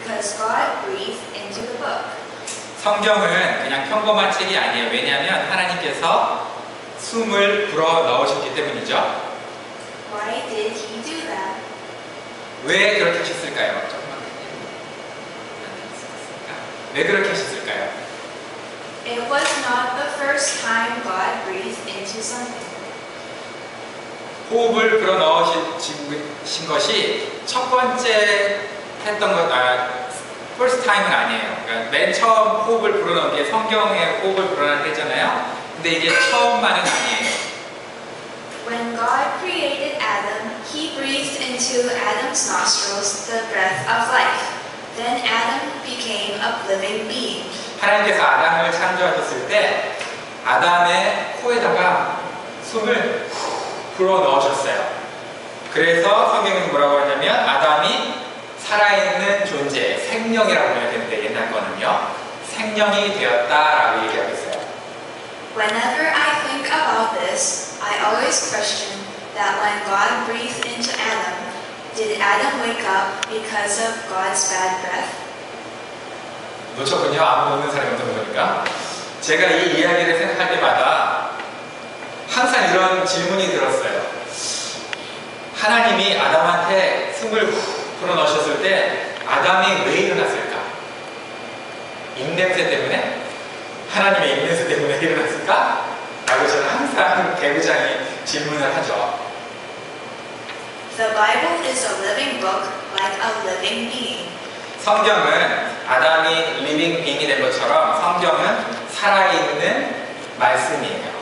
because God breathed into the book. 성경은 그냥 평범한 책이 아니에요. 왜냐하면 하나님께서 숨을 불어 넣으셨기 때문이죠. Why did He do that? 왜 그렇게 하셨을까요? 조금만 왜 그렇게 하셨을까요? It was not the first time God breathed into something. 호흡을 불어 넣으신 것이 첫 번째 했던 것, 아, first time은 아니에요. 그러니까 맨 처음 호흡을 불어넣은 게 성경에 호흡을 불어넣는 했잖아요. 근데 이게 처음만은 아니에요. When God created Adam, He breathed into Adam's nostrils the breath of life. Then Adam became a living being. 하나님께서 아담을 창조하셨을 때 아담의 코에다가 숨을 불어 넣으셨어요. 그래서 성경에서 뭐라고 하냐면 아담이 살아있는 존재, 생명이라고 번역했는데 옛날 거는요. 생명이 되었다라고 얘기하고 있어요. Whenever I think about this, I always question that when God breathed into Adam, did Adam wake up because of God's bad breath? 놓쳤군요. 아무도 없는 사람이 없는 거니까. 제가 이 이야기를 생각할 때마다 항상 이런 질문이 들었어요. 하나님이 아담한테 숨을 후 불어 넣으셨을 때 아담이 왜 일어났을까? 입냄새 때문에? 하나님의 입냄새 때문에 일어났을까? 라고 저는 항상 개구장이 질문을 하죠. The Bible is a living book like a living being. 성경은 아담이 living being이 된 것처럼 성경은 살아있는 말씀이에요.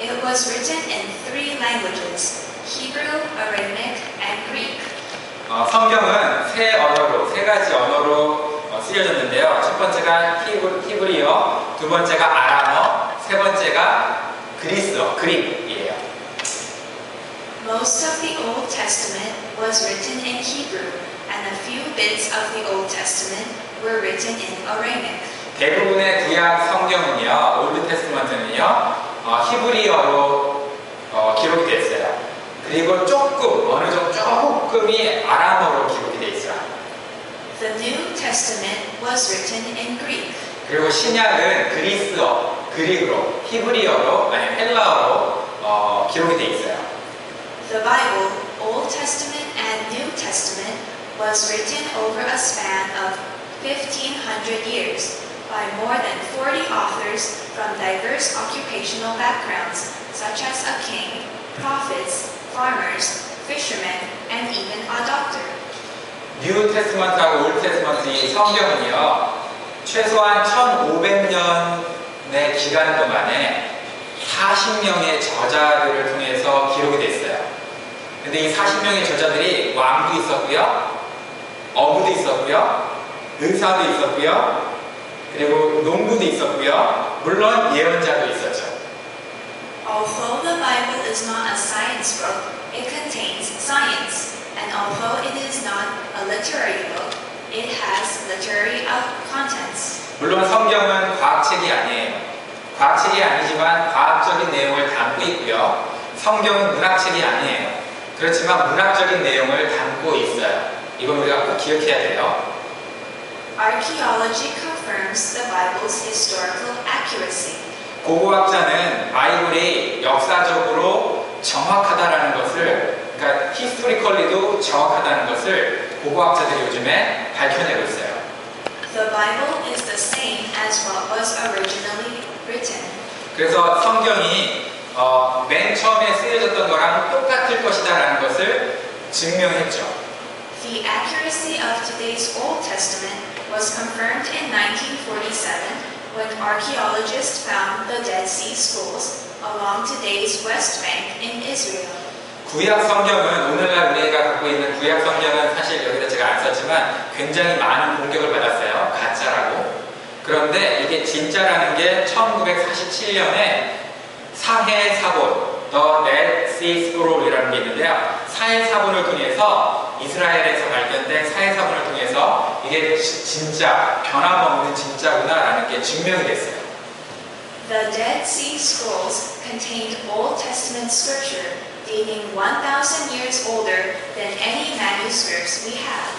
It was written in three languages Hebrew, Aramaic, and Greek. 어, 성경은 세 언어로, 세 가지 언어로 어, 쓰여졌는데요. 첫 번째가 히브, 히브리어, 두 번째가 아람어, 세 번째가 그리스어, 그릭이에요. Most of the Old Testament was written in Hebrew, and a few bits of the Old Testament were written in Aramaic. 대부분의 구약 성경은요, Old Testament는요, 어, 히브리어로 어, 기록이 됐어요. 그리고 조금, 어느 정도 조금이 아람어로 기록이 돼 있어요. The New Testament was written in Greek. 그리고 신약은 그리스어, Greek으로, 히브리어로, 아니 헬라어로 어, 기록이 돼 있어요. The Bible, Old Testament and New Testament, was written over a span of 1500 years by more than 40 authors from diverse occupational backgrounds, such as a king, prophets, farmers, fishermen, and even a doctor. 뉴 테스먼트하고 올드 테스먼트 이 성경은요 최소한 1500년의 기간 동안에 40명의 저자들을 통해서 기록이 됐어요. 근데 이 40명의 저자들이 왕도 있었고요, 어부도 있었고요, 의사도 있었고요, 그리고 농부도 있었고요, 물론 예언자도 있었죠. Although the Bible is not a science book, it contains science. And although it is not a literary book, it has literary uh, contents. 물론 성경은 과학책이 아니에요. 과학책이 아니지만 과학적인 내용을 담고 있고요. 성경은 문학책이 아니에요. 그렇지만 문학적인 내용을 담고 있어요. 이건 우리가 꼭 기억해야 돼요. Archaeology confirms the Bible's historical accuracy. 고고학자는 바이블이 역사적으로 정확하다라는 것을 그러니까 historically도 정확하다는 것을 고고학자들이 요즘에 밝혀내고 있어요. The Bible is the same as what was originally written. 그래서 성경이 어, 맨 처음에 쓰여졌던 거랑 똑같을 것이다라는 것을 증명했죠. The accuracy of today's Old Testament was confirmed in 1947 when archaeologists found the Dead Sea Scrolls along today's West Bank in Israel. 구약 성경은 오늘날 우리가 갖고 있는 구약 성경은 사실 여기다 제가 안 썼지만 굉장히 많은 공격을 받았어요. 가짜라고. 그런데 이게 진짜라는 게 1947년에 사해 사본, The Dead Sea Scroll이라는 게 있는데요. 사해 사본을 통해서 이스라엘에서 발견된 사해 사본을 통해서 이게 지- 진짜 변함없는 진짜구나라는 게 증명이 됐어요. The Dead Sea Scrolls contained Old Testament scripture dating 1,000 years older than any manuscripts we have.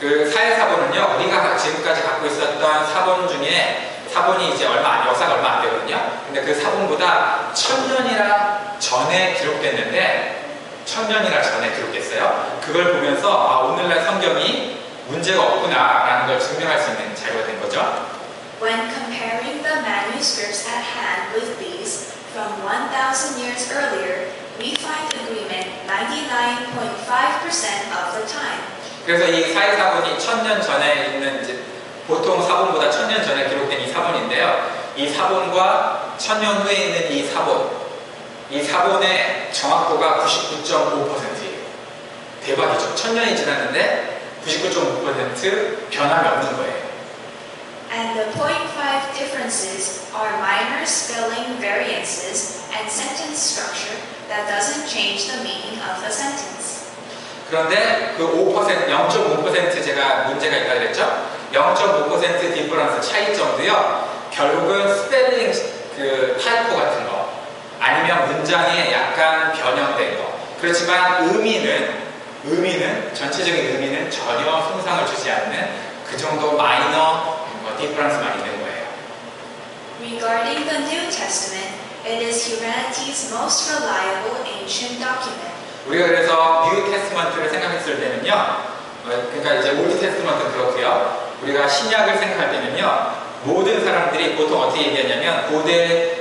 그 사회 사본은요, 우리가 지금까지 갖고 있었던 사본 중에 사본이 이제 얼마 안- 역사가 얼마 안 되거든요. 근데 그 사본보다 천 년이나 전에 기록됐는데 천년이나 전에 기록됐어요. 그걸 보면서 아, 오늘날 성경이 문제가 없구나라는 걸 증명할 수 있는 자료가 된 거죠. When comparing the manuscripts at hand with these from 1,000 years earlier, we find agreement 99.5% of the time. 그래서 이 사회 사본이 천년 전에 있는 이제 보통 사본보다 천년 전에 기록된 이 사본인데요. 이 사본과 천년 후에 있는 이 사본, 이 사본의 정확도가 99.5%예요. 대박이죠. 천년이 지났는데 99.5% 변함이 없는 거예요. And the 0.5 differences are minor spelling variances and sentence structure that doesn't change the meaning of the sentence. 그런데 그 5%, 0.5% 제가 문제가 있다 그랬죠? 0.5% difference 차이점도요. 결국은 스펠링 그 typo 같은 거 아니면 문장에 약간 변형된 거. 그렇지만 의미는 의미는 전체적인 의미는 전혀 손상을 주지 않는 그 정도 마이너 뭐 difference만 있는 거예요. Regarding the New Testament, it is humanity's most reliable ancient document. 우리가 그래서 New Testament를 생각했을 때는요, 어, 그러니까 이제 Old Testament 그렇고요. 우리가 신약을 생각할 때는요, 모든 사람들이 보통 어떻게 얘기하냐면 고대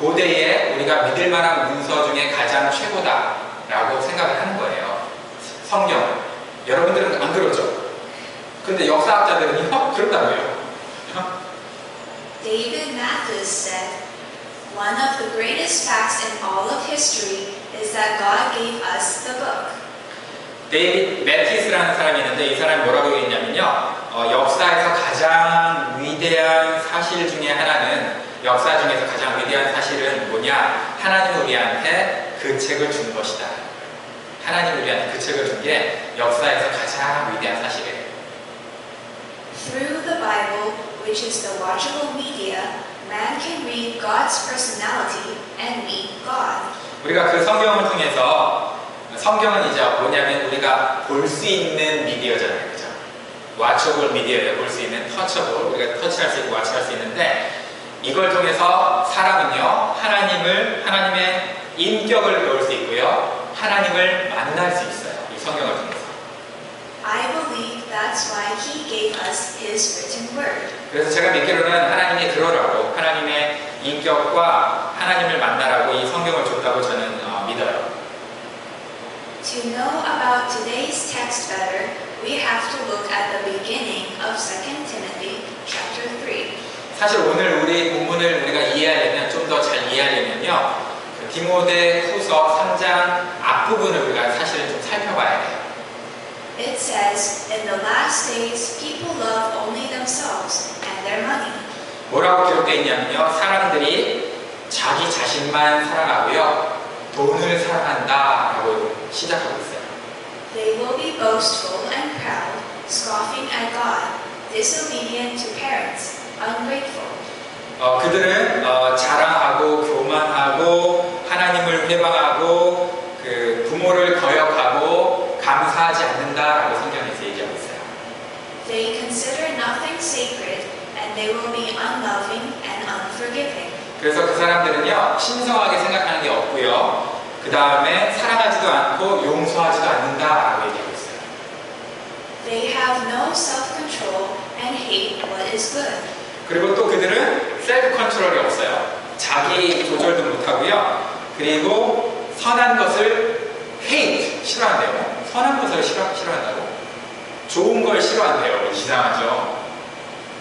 고대에 우리가 믿을 만한 문서 중에 가장 최고다라고 생각을 하는 거예요. 성경. 여러분들은 안 그러죠? 근데 역사학자들은요, 그렇다고요. David Mathis said, One of the greatest facts in all of history is that God gave us the book. 데이빗 매티스라는 사람이 있는데 이 사람이 뭐라고 얘기했냐면요. 어, 역사에서 가장 위대한 사실 중에 하나는 역사 중에서 가장 위대한 사실은 뭐냐? 하나님 우리한테 그 책을 준 것이다. 하나님 우리한테 그 책을 준 게 역사에서 가장 위대한 사실이에요. Through the Bible, which is the watchable media, man can read God's personality and meet God. 우리가 그 성경을 통해서 성경은 이제 뭐냐면 우리가 볼 수 있는 미디어잖아요. 그죠? 와처블 미디어예요. 볼수 있는 터처블. 우리가 터치할 수 있고 와치할 수 있는데 이걸 통해서 사람은요. 하나님을 하나님의 인격을 배울 수 있고요. 하나님을 만날 수 있어요. 이 성경을 통해서. I believe that's why He gave us His written word. 그래서 제가 믿기로는 하나님이 그러라고 하나님의 인격과 하나님을 만나라고 이 성경을 줬다고 저는. To know about today's text better, we have to look at the beginning of 2 Timothy chapter 3. 사실 오늘 우리 본문을 우리가 이해하려면 좀 더 잘 이해하려면요. 그 디모데 후서 3장 앞부분을 우리가 사실은 좀 살펴봐야 돼요. It says, In the last days, people love only themselves and their money. 뭐라고 기록되어 있냐면요. 사람들이 자기 자신만 사랑하고요. 돈을 사랑한다라고 시작하고 있어요. They will be boastful and proud, scoffing at God, disobedient to parents, ungrateful. 어, 그들은 어, 자랑하고 교만하고 하나님을 회방하고 그 부모를 거역하고 감사하지 않는다라고 성경에서 얘기하고 있어요. They consider nothing sacred, and they will be unloving and unforgiving. 그래서 그 사람들은요 신성하게 생각하는 게 없고요. 그 다음에 사랑하지도 않고 용서하지도 않는다라고 얘기하고 있어요. They have no self-control and hate what is good. 그리고 또 그들은 셀프 컨트롤이 없어요. 자기 조절도 못하고요. 그리고 선한 것을 hate 싫어한대요. 선한 것을 싫어 싫어한다고? 좋은 걸 싫어한대요. 이상하죠.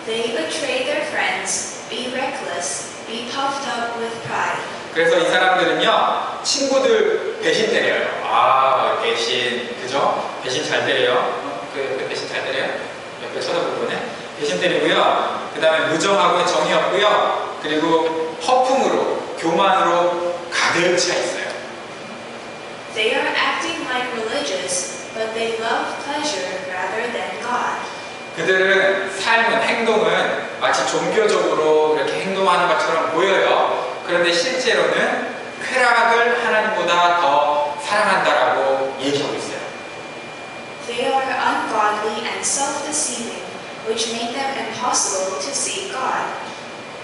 They betray their friends, be reckless, be puffed up with pride. 그래서 이 사람들은요 친구들 배신 때려요. 아 배신 그죠? 배신 잘 때려요. 그 배신 잘 때려요? 옆에 쳐다보고 보네. 배신 때리고요. 그 다음에 무정하고 정이 없고요. 그리고 허풍으로 교만으로 가득 차 있어요. They are acting like religious, but they love pleasure rather than God. 그들은 삶은 행동은 마치 종교적으로 이렇게 행동하는 것처럼 보여요. 그런데 실제로는 쾌락을 하나님보다 더 사랑한다라고 얘기하고 있어요. They are ungodly and self-deceiving, which made them impossible to see God.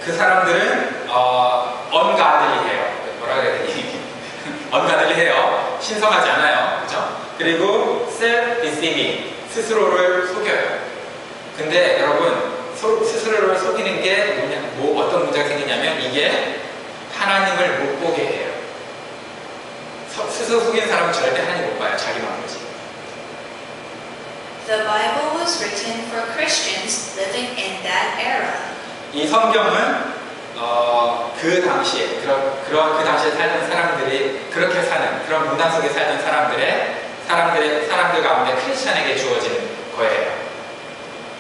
그 사람들은 어, 언가들리해요. 뭐라 그래야 되니? 언가들리해요. 신성하지 않아요. 그죠? 그리고 self-deceiving, 스스로를 속여요. 근데 여러분, 소- 스스로를 속이는 게 뭐냐, 뭐 어떤 문제가 생기냐면 이게 하나님을 못 보게 해요. 서- 스스로 속이는 사람은 절대 하나님 못 봐요. 자기만 보지. The Bible was written for Christians living in that era. 이 성경은 어, 그 당시에 그런 그런 그 당시에 살던 사람들이 그렇게 사는 그런 문화 속에 살던 사람들의 사람들의 사람들 가운데 크리스천에게 주어진 거예요.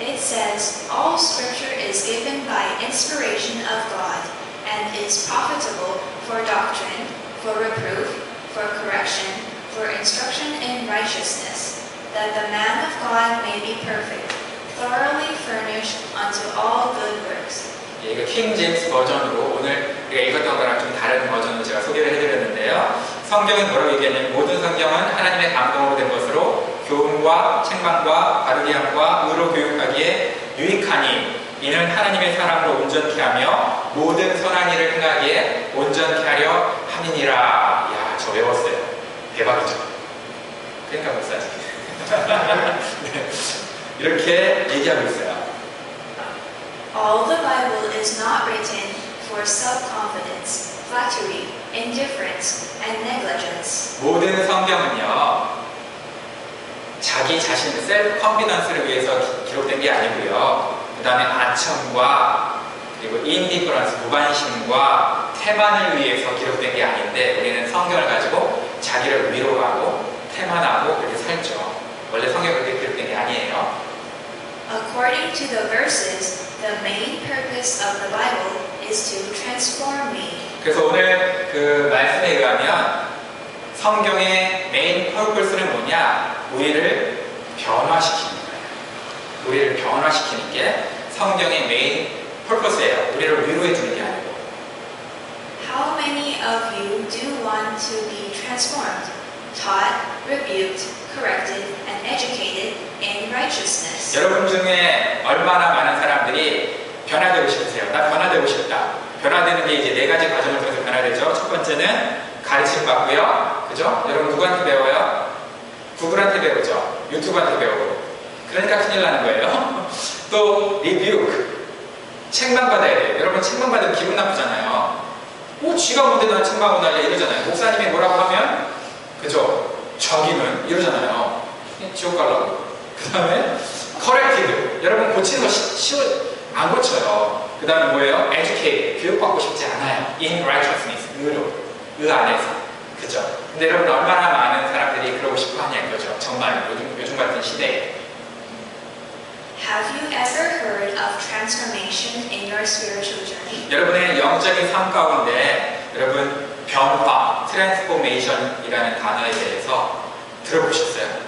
It says, All scripture is given by inspiration of God and is profitable for doctrine, for reproof, for correction, for instruction in righteousness, that the man of God may be perfect, thoroughly furnished unto all good works. 예, 이거 킹 제임스 버전으로 오늘 우리가 읽었던 거랑 좀 다른 버전으로 제가 소개를 해드렸는데요. 성경은 뭐라고 얘기하냐면 모든 성경은 하나님의 감동으로 된 것으로 교훈과 책망과 바르게 함과 의로 교육하기에 유익하니 이는 하나님의 사랑으로 온전케 하며 모든 선한 일을 행하기에 온전케 하려 함이니라. 야, 저 외웠어요. 대박이죠. 그러니까 목사지. 네. 이렇게 얘기하고 있어요. All the Bible is not written for self-confidence, flattery, indifference, and negligence. 모든 성경은요, 자기 자신의 self-confidence를 위해서 기- 기록된 게 아니고요. 그 다음에 아첨과 그리고 indifference, 무관심과 태만을 위해서 기록된 게 아닌데 우리는 성경을 가지고 자기를 위로하고 태만하고 그렇게 살죠. 원래 성경 그렇게 기록된 게 아니에요. According to the verses, the main purpose of the Bible is to transform me. 그래서 오늘 그 말씀에 의하면 성경의 main purpose는 뭐냐? 우리를 변화시키는. 우리를 변화시키는 게 성경의 main purpose예요. 우리를 위로해 주는 게 아니고. How many of you do want to be transformed, taught, rebuked, corrected, and educated in righteousness? 여러분 중에 얼마나 많은 사람들이 변화되고 싶으세요? 나 변화되고 싶다. 변화되는 게 이제 네 가지 과정을 통해서 변화되죠. 첫 번째는 가르침 받고요. 그죠? 여러분 누구한테 배워요? 구글한테 배우죠. 유튜브한테 배우고. 그러니까 큰일 나는 거예요. 또 리뷰. 책만 받아야 돼요. 여러분 책만 받으면 기분 나쁘잖아요. 뭐 쥐가 뭔데 난 책만 받아야 이러잖아요. 목사님이 뭐라고 하면 그죠? 저기는 이러잖아요. 지옥 가려고. 그 다음에 corrected. 여러분 고치는 거 쉬- 쉬워 안 고쳐요. 그 다음에 뭐예요? educate. 교육받고 싶지 않아요. in righteousness. 의로. 의 안에서. 그죠? 근데 여러분 얼마나 많은 사람들이 그러고 싶어 하냐 이거죠. 정말 요즘, 요즘 같은 시대에. Have you ever heard of transformation in your spiritual journey? 여러분의 영적인 삶 가운데 여러분 변화, transformation이라는 단어에 대해서 들어보셨어요?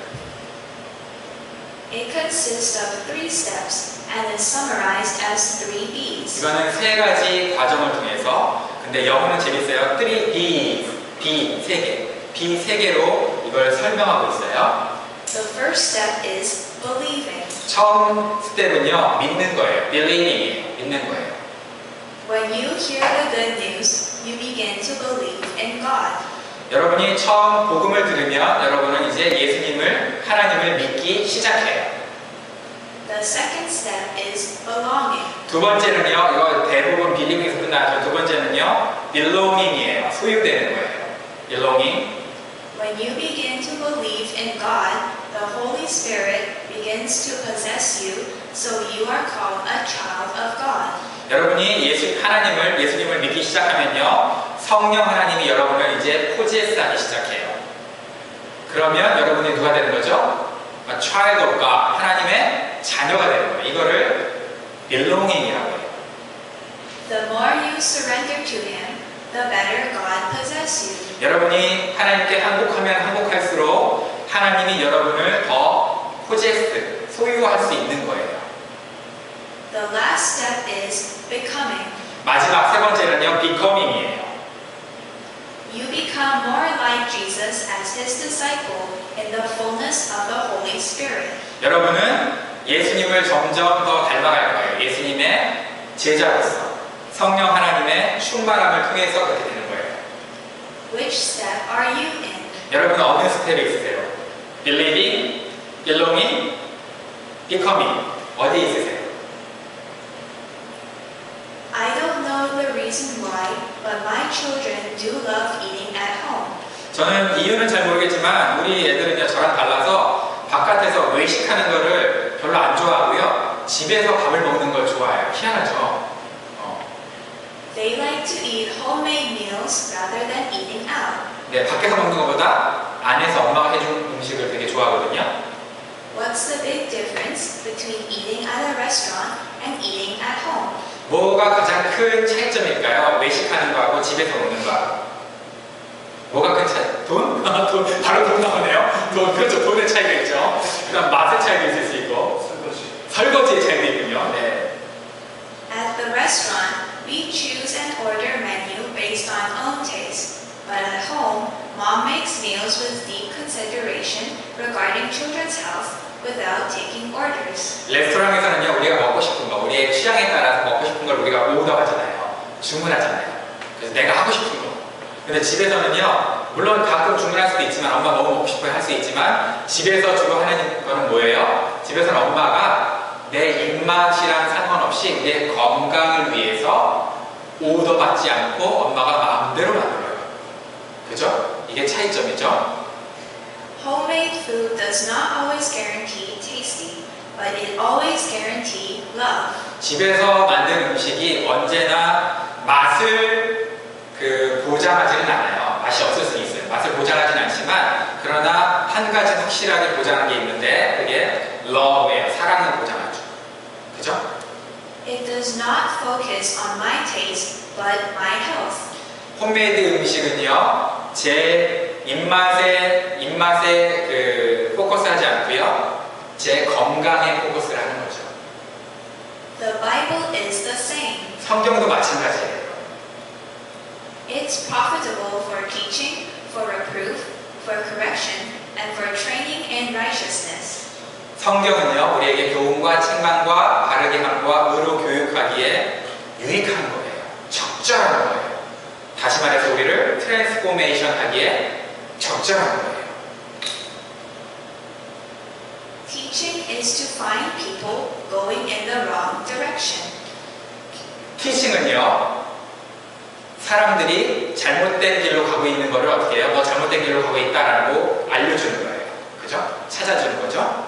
It consists of three steps and is summarized as three B's. 이거는 세 가지 과정을 통해서 근데 영어는 재밌어요. 3B, B 세 개, B 세 개로 이걸 설명하고 있어요. The first step is believing. 처음 스텝은요 믿는 거예요. believing이에요. 믿는 거예요. When you hear the good news, you begin to believe in God. 여러분이 처음 복음을 들으면 여러분은 이제 예수님을 하나님을 믿기 시작해요. The second step is belonging. 두 번째는요, 이거 대부분 빌리빙에서 끝나죠. 두 번째는요, belonging이에요. 소유되는 거예요. belonging. When you begin to believe in God, the Holy Spirit begins to possess you, so you are called a child of God. 여러분이 예수 하나님을 예수님을 믿기 시작하면요, 성령 하나님이 여러분을 이제 포지에스 하기 시작해요. 그러면 여러분이 누가 되는 거죠? A child of God, 하나님의 자녀가 되는 거예요. 이거를 belonging이라고 해요. The more you surrender to Him, the better God possess you. 여러분이 하나님께 항복하면 항복할수록 하나님이 여러분을 더 포제스, 소유할 수 있는 거예요. The last step is becoming. 마지막 세 번째는요, becoming이에요. You become more like Jesus as His disciple in the fullness of the Holy Spirit. 여러분은 예수님을 점점 더 닮아갈 거예요. 예수님의 제자로서 성령 하나님의 충만함을 통해서 그렇게 되는 거예요. Which step are you in? 여러분 어느 스텝에 있으세요? Believing, belonging, becoming 어디 있으세요? I don't know the reason why, but my children do love eating at home. 저는 이유는 잘 모르겠지만 우리 애들은요 저랑 달라서 바깥에서 외식하는 거를 별로 안 좋아하고요 집에서 밥을 먹는 걸 좋아해요 희한하죠 어. They like to eat homemade meals rather than eating out. 네, 밖에서 먹는 것보다 안에서 엄마가 해준 음식을 되게 좋아하거든요 What's the big difference between eating at a restaurant and eating at home? 뭐가 가장 큰 차이점일까요? 외식하는 거하고 집에서 먹는 거하고 뭐가 큰 차이? 돈? 돈 바로 돈 나오네요 돈 그렇죠 돈의 차이가 있죠 그다음 맛의 차이도 있을 수 있고 설거지 의 차이도 있군요 네. At the restaurant, we choose and order menu based on own taste. But at home, makes meals with deep consideration regarding children's health without taking orders. 레스토랑에서는요 우리가 먹고 싶은 거 우리의 취향에 따라서 먹고 싶은 걸 우리가 오더하잖아요 주문하잖아요 그래서 내가 하고 싶은 거 근데 집에서는요 물론 가끔 주문할 수도 있지만 엄마 너무 먹고 싶어 할수 있지만 집에서 주로 하는 거는 뭐예요? 집에서는 엄마가 내 입맛이랑 상관없이 우리의 건강을 위해서 오더 받지 않고 엄마가 마음대로 만들어요 그죠? 이게 차이점이죠 Homemade food does not always guarantee tasty, but it always guarantee love. 집에서 만든 음식이 언제나 맛을 그 보장하지는 않아요. 맛이 없을 수 있어요. 맛을 보장하지는 않지만 그러나 한 가지 확실하게 보장한 게 있는데 그게 love예요. 사랑을 보장하죠. 그죠? It does not focus on my taste, but my health. 홈메이드 음식은요. 제 입맛에 입맛에 그 포커스하지 않고요. 제 건강에 포커스를 하는 거죠. The Bible is the same. 성경도 마찬가지예요. It's profitable for teaching, for reproof, for correction, and for training in righteousness. 성경은요, 우리에게 교훈과 책망과 바르게 함과 의로 교육하기에 유익한 거예요. 적절한 거예요. 다시 말해서 우리를 transformation 하기에 적절한 거예요. Teaching is to find people going in the wrong direction. teaching은요, 사람들이 잘못된 길로 가고 있는 거를 어떻게 해요? 너 잘못된 길로 가고 있다라고 알려주는 거예요. 그죠? 찾아주는 거죠?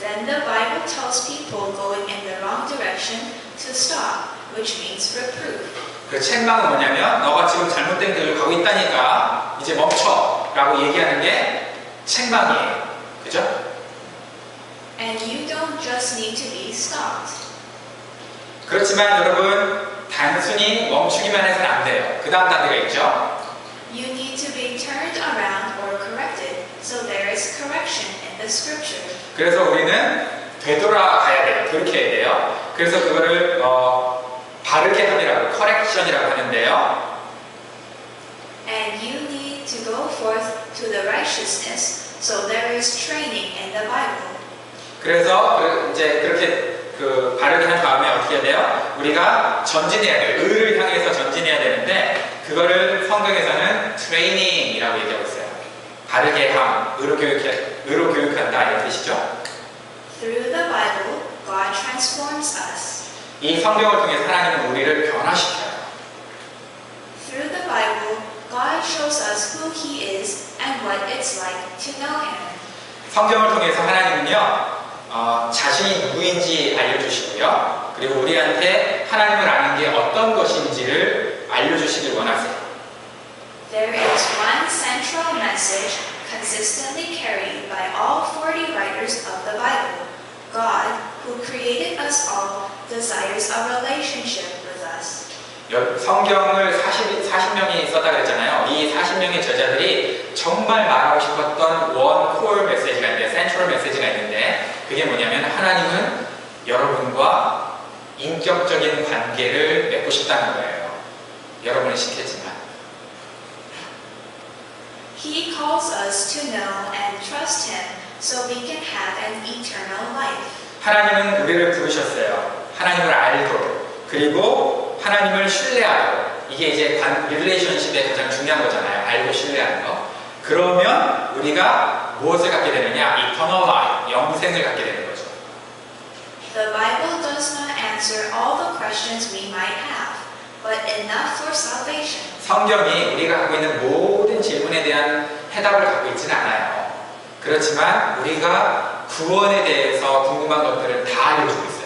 Then the Bible tells people going in the wrong direction to stop, which means reproof. 그 책망은 뭐냐면, 너가 지금 잘못된 길로 가고 있다니까, 이제 멈춰! 라고 얘기하는 게 책망이에요. 그죠? And you don't just need to be stopped. 그렇지만 여러분 단순히 멈추기만 해서는 안 돼요. 그 다음 단계가 있죠. You need to be turned around or corrected, so there is correction in the scripture. 그래서 우리는 되돌아가야 돼요. 돌이켜야 돼요. 그래서 그거를 어, 바르게 함이라고 correction이라고 하는데요. And you need to go forth to the righteousness, so there is training in the Bible. 그래서 그 이제 그렇게 그 바르게 한 다음에 어떻게 해야 돼요? 우리가 전진해야 돼요. 의를 향해서 전진해야 되는데 그거를 성경에서는 트레이닝이라고 얘기하고 있어요. 바르게 함, 의로 교육 의로 교육한다 이런 뜻이죠. Through the Bible, God transforms us. 이 성경을 통해 하나님은 우리를 변화시켜요. Through the Bible, God shows us who He is and what it's like to know Him. 성경을 통해서 하나님은요, 어, 자신이 누구인지 알려주시고요. 그리고 우리한테 하나님을 아는 게 어떤 것인지를 알려주시길 원하세요. There is one central message consistently carried by all 40 writers of the Bible. God, who created us all, desires a relationship with us. 여- 성경을 40, 40명이 썼다 그랬잖아요. 이 40명의 저자들이 정말 말하고 싶었던 원 콜 메시지가 있는데, 센트럴 메시지가 있는데, 그게 뭐냐면 하나님은 여러분과 인격적인 관계를 맺고 싶다는 거예요. 여러분은 싫겠지만. He calls us to know and trust Him so we can have an eternal life. 하나님은 우리를 부르셨어요. 하나님을 알고 그리고 하나님을 신뢰하고 이게 이제 관 릴레이션십의 가장 중요한 거잖아요. 알고 신뢰하는 거. 그러면 우리가 무엇을 갖게 되느냐? eternal life, 영생을 갖게 되는 거죠. The Bible does not answer all the questions we might have, but enough for salvation. 성경이 우리가 하고 있는 모든 질문에 대한 해답을 갖고 있지는 않아요. 그렇지만 우리가 구원에 대해서 궁금한 것들을 다 알려주고 있어요.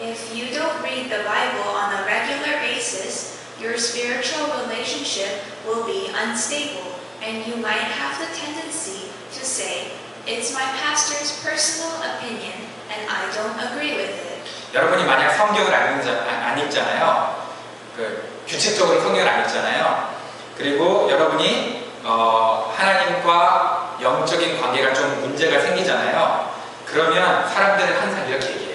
If you don't read the Bible on a regular basis, your spiritual relationship will be unstable, and you might have the tendency to say, It's my pastor's personal opinion, and I don't agree with it. 여러분이 만약 성경을 안, 읽자, 안, 안 읽잖아요. 그 규칙적으로 성경을 안 읽잖아요. 그리고 여러분이 어, 하나님과 영적인 관계가 좀 문제가 생기잖아요. 그러면 사람들은 항상 이렇게 얘기해요.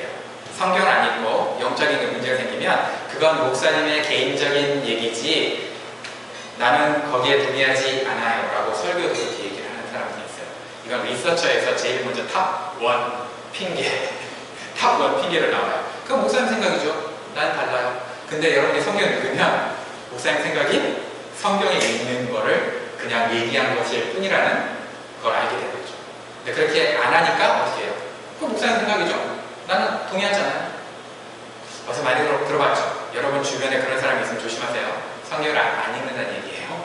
성경을 안 읽고 영적인 게 문제가 생기면 그건 목사님의 개인적인 얘기지 나는 거기에 동의하지 않아요. 라고 설교도 그렇게 얘기를 하는 사람들이 있어요. 이건 리서처에서 제일 먼저 탑원 핑계 탑원 핑계를 나와요. 그건 목사님 생각이죠. 난 달라요. 근데 여러분이 성경 읽으면 목사님 생각이 성경에 있는 거를 그냥 얘기한 것일 뿐이라는 걸 알게 되는 거죠. 근데 그렇게 안 하니까 어떻게 해요? 그건 목사님 생각이죠. 나는 동의하잖아요. 어서 많이 들어, 들어 봤죠? 여러분 주변에 그런 사람이 있으면 조심하세요. 성경을 안, 안 읽는다는 얘기예요.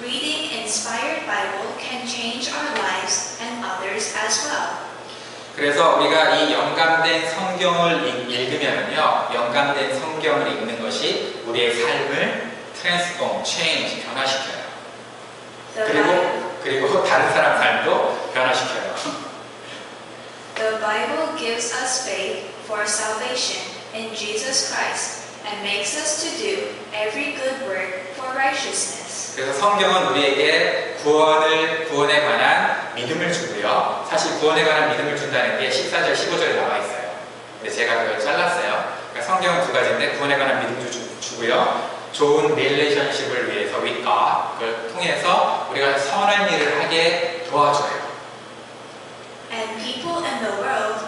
Reading inspired Bible can change our lives and others as well. 그래서 우리가 이 영감된 성경을 읽- 읽으면요, 영감된 성경을 읽는 것이 우리의 삶을 트랜스폼, 체인지, 변화시켜요. 그리고 그리고 다른 사람 삶도 변화시켜요. The Bible gives us faith for salvation in Jesus Christ and makes us to do every good work for righteousness. 그래서 성경은 우리에게 구원을 구원에 관한 믿음을 주고요. 사실 구원에 관한 믿음을 준다는 게 14절, 15절에 나와 있어요. 근데 제가 그걸 잘랐어요. 그러니까 성경은 두 가지인데 구원에 관한 믿음도 주, 주고요. 좋은 relationship을 위해서 with 그걸 통해서 우리가 선한 일을 하게 도와줘요. And people in the world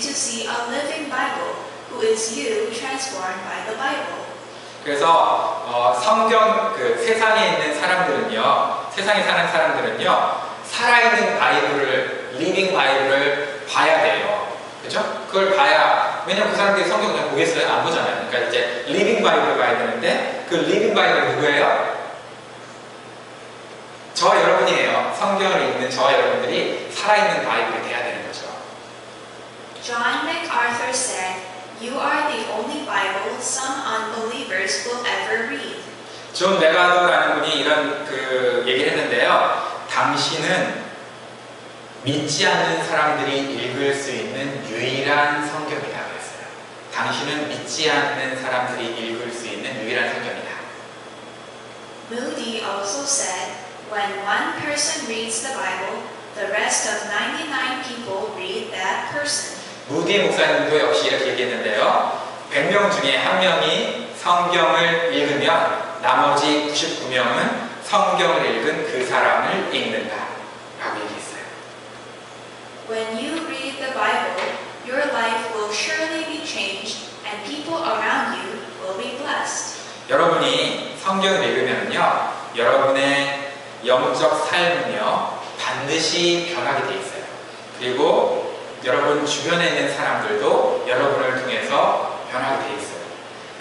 to see a living Bible who is you transformed by the Bible. 그래서 어, 성경 그 세상에 있는 사람들은요, 세상에 사는 사람들은요, 살아있는 바이블을 living Bible을 봐야 돼요. 그죠? 그걸 봐야 왜냐면 그 사람들이 성경 그냥 보겠어요? 안 보잖아요. 그러니까 이제 living Bible을 봐야 되는데 그 living Bible 누구예요? 저와 여러분이에요. 성경을 읽는 저와 여러분들이 살아있는 바이블이 돼야 되는 거죠. John MacArthur said, You are the only Bible some unbelievers will ever read. 존 메가더라는 분이 이런 그 얘기를 했는데요. 당신은 믿지 않는 사람들이 읽을 수 있는 유일한 성경이라고 했어요. 당신은 믿지 않는 사람들이 읽을 수 있는 유일한 성경이다. Moody also said, When one person reads the Bible, the rest of 99 people read that person. 무디 목사님도 역시 이렇게 얘기했는데요. 100명 중에 한 명이 성경을 읽으면 나머지 99명은 성경을 읽은 그 사람을 읽는다. 라고 얘기했어요. When you read the Bible, your life will surely be changed and people around you will be blessed. 여러분이 성경을 읽으면요, 여러분의 영적 삶은요, 반드시 변하게 돼 있어요. 그리고 여러분 주변에 있는 사람들도 여러분을 통해서 변하게 돼 있어요.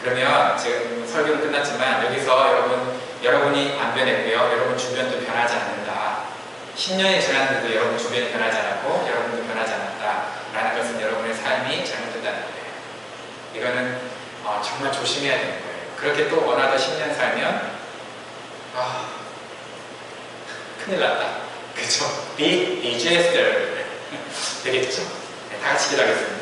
그러면 지금 설교는 끝났지만 여기서 여러분, 여러분이 안 변했고요. 여러분 주변도 변하지 않는다. 10년이 지났는데도 여러분 주변이 변하지 않았고 여러분도 변하지 않았다. 라는 것은 여러분의 삶이 잘못됐다는 거예요. 이거는 어, 정말 조심해야 되는 거예요. 그렇게 또 원하다 10년 살면 아 큰일 났다. 그죠? Be disaster 되겠죠? 네, 다 같이 기도하겠습니다.